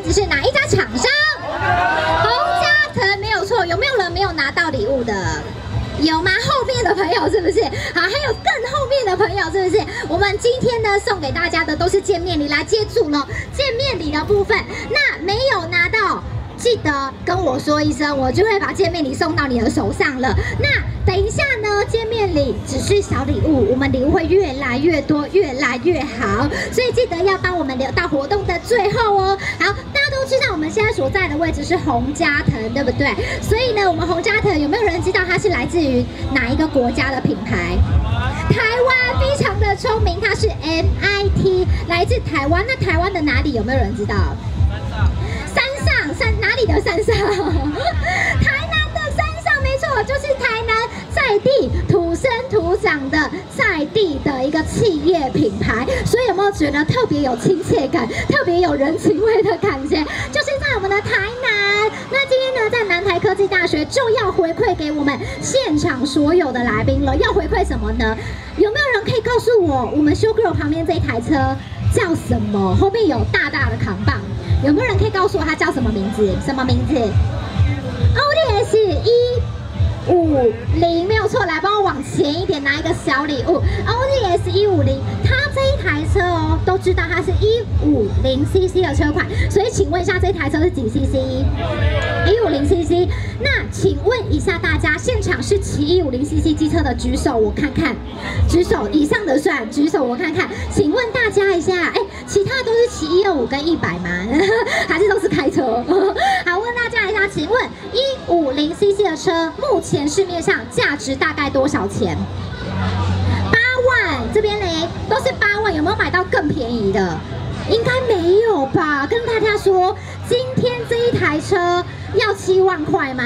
位置是哪一家厂商？洪家腾没有错，有没有人没有拿到礼物的？有吗？后面的朋友是不是？好，还有更后面的朋友是不是？我们今天呢送给大家的都是见面礼，来接住了见面礼的部分。那没有拿到。记得跟我说一声，我就会把见面礼送到你的手上了。那等一下呢，见面礼只是小礼物，我们礼物会越来越多，越来越好。所以记得要帮我们留到活动的最后哦。知道我们现在所在的位置是洪家藤，对不对？所以呢，我们洪家藤有没有人知道它是来自于哪一个国家的品牌？台湾，非常的聪明，它是 MIT，来自台湾。那台湾的哪里有没有人知道？山上山哪里的山上？台南的山上，没错，就是台南在地土生土长的在地的一个企业品牌。所以有没有觉得特别有亲切感，特别有人情味的感觉？就是在我们的台南。那今天呢，在南台科技大学就要回馈给我们现场所有的来宾了。要回馈什么呢？有没有人可以告诉我，我们修 girl 旁边这一台车叫什么？后面有大大的扛棒。有没有人可以告诉我它叫什么名字？什么名字？O D S 一五零没有错，来帮我往前一点拿一个小礼物。O D S 一五零，它这一台车哦，都知道它是一五零 C C 的车款，所以请问一下，这台车是几 C C？一五零 C C。那请问一下大家，现场是骑一五零 C C 机车的举手，我看看。举手以上的算，举手我看看。请问大家一下，哎，其他都是骑一二五跟一百吗？还是都是开车？请问一五零 CC 的车目前市面上价值大概多少钱？八万，这边嘞都是八万，有没有买到更便宜的？应该没有吧？跟大家说，今天这一台车。要七万块吗？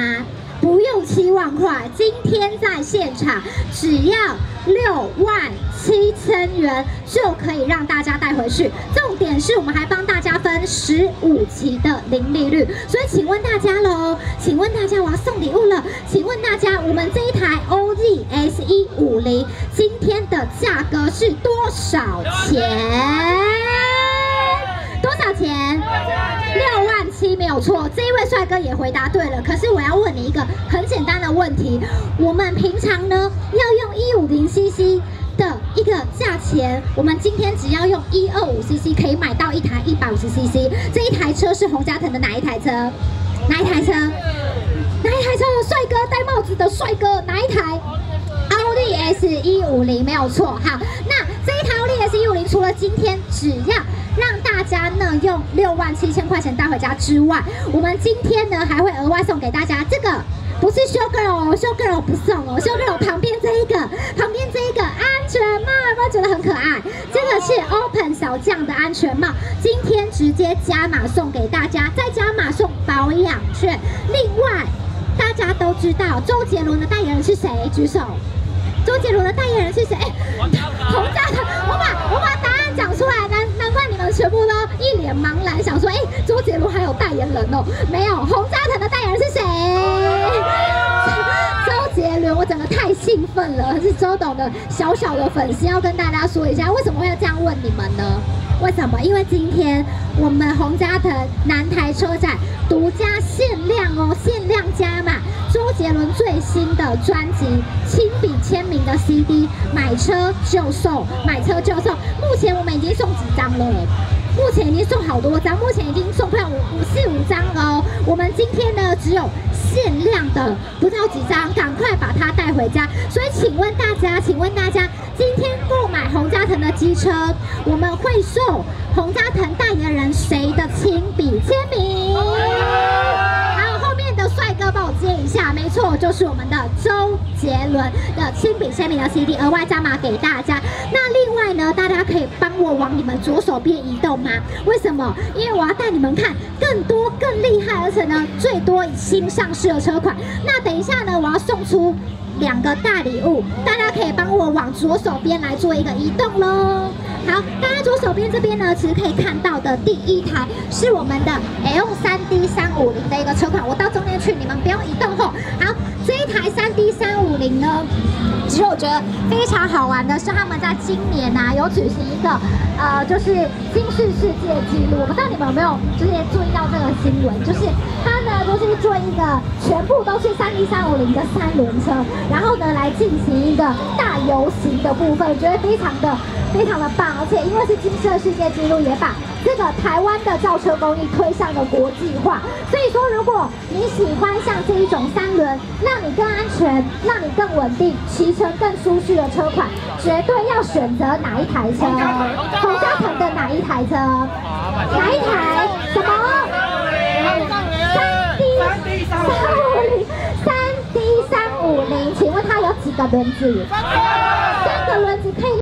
不用七万块，今天在现场只要六万七千元就可以让大家带回去。重点是我们还帮大家分十五期的零利率。所以请问大家喽，请问大家我要送礼物了，请问大家我们这一台 OZ S 一五零今天的价格是多少钱？多少钱？六七没有错，这一位帅哥也回答对了。可是我要问你一个很简单的问题：我们平常呢要用一五零 CC 的一个价钱，我们今天只要用一二五 CC 可以买到一台一百五十 CC。这一台车是洪家腾的哪一台车？哪一台车？哪一台车？帅哥戴帽子的帅哥，哪一台？奥利 S 一五零没有错。好，那这一台奥利 S 一五零除了今天只要让大家呢用六万七千块钱带回家之外，我们今天呢还会额外送给大家这个，不是修 girl 哦，修 girl 不送哦，修 girl 旁边这一个，旁边这一个安全帽，有没有觉得很可爱？这个是 open 小将的安全帽，今天直接加码送给大家，再加码送保养券。另外，大家都知道周杰伦的代言人是谁？举手。周杰伦的代言人是谁？洪家腾。我把我把答案讲出来，全部都一脸茫然，想说，哎，周杰伦还有代言人哦？没有，洪家腾的代言人是谁？周杰伦，我整个太兴奋了，是周董的小小的粉丝，要跟大家说一下，为什么会这样问你们呢？为什么？因为今天我们洪家腾南台车展独家限量哦，限量加码周杰伦最新的专辑亲笔签名的 CD，买车就送，买车就送。目前我们已经送几张了？目前已经送好多张，目前已经送快五五四五张哦。我们今天呢只有限量的不到几张，赶快把它带回家。所以请问大家，请问大家，今天购买洪家腾的机车，我们会送洪家腾代言人谁的亲笔签名？帮我接一下，没错，就是我们的周杰伦的亲笔签名的 CD，额外加码给大家。那另外呢，大家可以帮我往你们左手边移动吗？为什么？因为我要带你们看更多更厉害，而且呢，最多新上市的车款。那等一下呢，我要送出两个大礼物，大家可以帮我往左手边来做一个移动喽。好，大家左手边这边呢，其实可以看到的第一台是我们的 L 三 D 三五零的一个车款。我到中去，你们不要移动吼。好，这一台三 D 三五。零呢？其实我觉得非常好玩的是，他们在今年呐有举行一个呃，就是金氏世界纪录。我不知道你们有没有就是注意到这个新闻，就是他呢就是做一个全部都是三一三五零的三轮车，然后呢来进行一个大游行的部分，觉得非常的非常的棒，而且因为是金氏世界纪录，也把这个台湾的造车工艺推向了国际化。所以说，如果你喜欢像这一种三，全，让你更稳定，骑乘更舒适的车款，绝对要选择哪一台车？洪家腾的哪一台车？哪一台？什么？三 D 三五零，三 D 三五零，请问它有几个轮子？三个轮子可以。